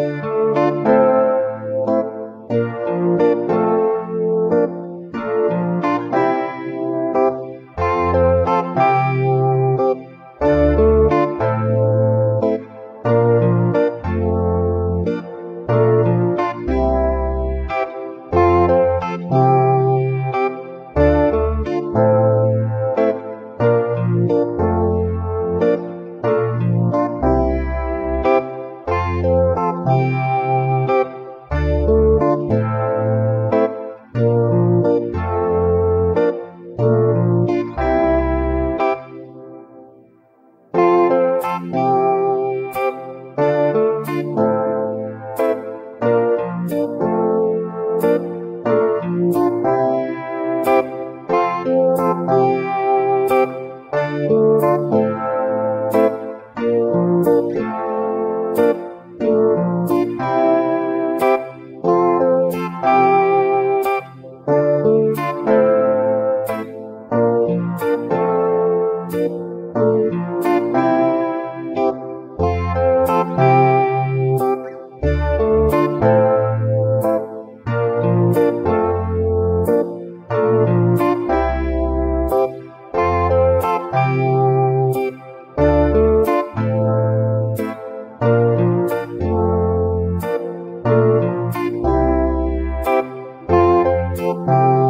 Música Música